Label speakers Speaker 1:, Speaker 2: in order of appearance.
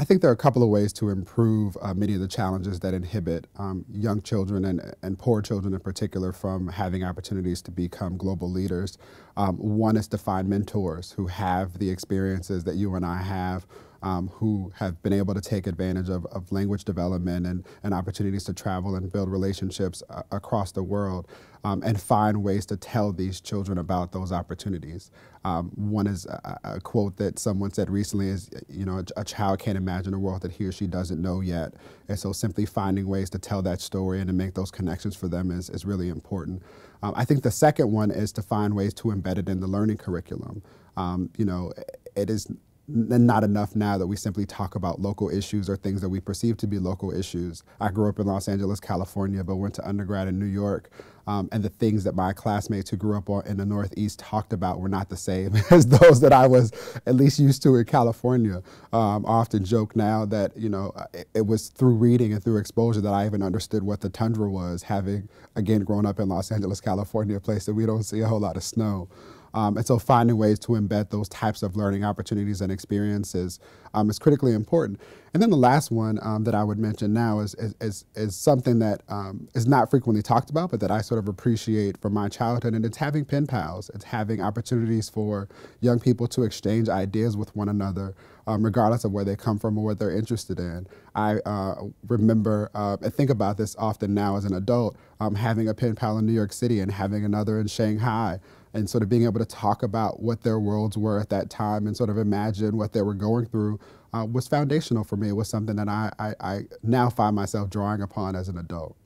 Speaker 1: I think there are a couple of ways to improve uh, many of the challenges that inhibit um, young children and, and poor children in particular from having opportunities to become global leaders. Um, one is to find mentors who have the experiences that you and I have, um, who have been able to take advantage of, of language development and, and opportunities to travel and build relationships uh, across the world um, and find ways to tell these children about those opportunities. Um, one is a, a, quote that someone said recently is, you know, a, a, child can't imagine a world that he or she doesn't know yet. And so simply finding ways to tell that story and to make those connections for them is, is really important. Um, I think the second one is to find ways to embed it in the learning curriculum. Um, you know, it is not enough now that we simply talk about local issues or things that we perceive to be local issues. I grew up in Los Angeles, California, but went to undergrad in New York. Um, and the things that my classmates who grew up in the Northeast talked about were not the same as those that I was at least used to in California. Um, I often joke now that, you know, it, it was through reading and through exposure that I even understood what the tundra was, having, again, grown up in Los Angeles, California, a place that we don't see a whole lot of snow. Um, and so finding ways to embed those types of learning opportunities and experiences um, is critically important. And then the last one um, that I would mention now is, is, is, is something that um, is not frequently talked about, but that I sort of appreciate from my childhood, and it's having pen pals. It's having opportunities for young people to exchange ideas with one another, um, regardless of where they come from or what they're interested in. I uh, remember uh, and think about this often now as an adult, um, having a pen pal in New York City and having another in Shanghai and sort of being able to talk about what their worlds were at that time and sort of imagine what they were going through uh, was foundational for me. It was something that I, I, I now find myself drawing upon as an adult.